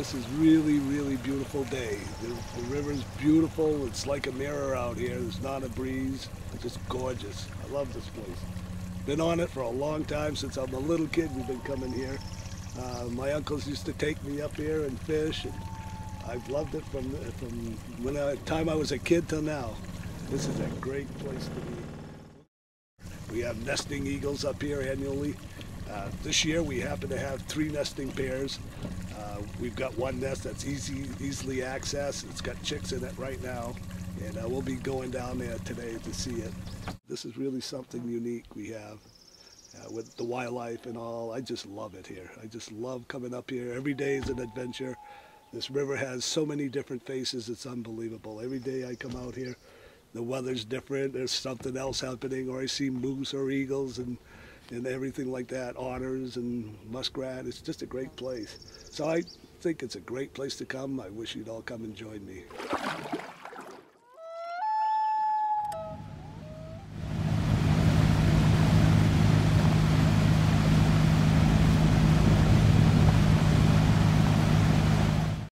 This is really, really beautiful day. The, the river's beautiful. It's like a mirror out here. There's not a breeze. It's just gorgeous. I love this place. Been on it for a long time since I'm a little kid. We've been coming here. Uh, my uncles used to take me up here and fish, and I've loved it from from when I, time I was a kid till now. This is a great place to be. We have nesting eagles up here annually. Uh, this year we happen to have three nesting pairs. Uh, we've got one nest that's easy, easily accessed. It's got chicks in it right now, and uh, we'll be going down there today to see it. This is really something unique we have uh, with the wildlife and all. I just love it here. I just love coming up here. Every day is an adventure. This river has so many different faces. It's unbelievable. Every day I come out here, the weather's different. There's something else happening, or I see moose or eagles and and everything like that, otters and muskrat. It's just a great place. So I think it's a great place to come. I wish you'd all come and join me.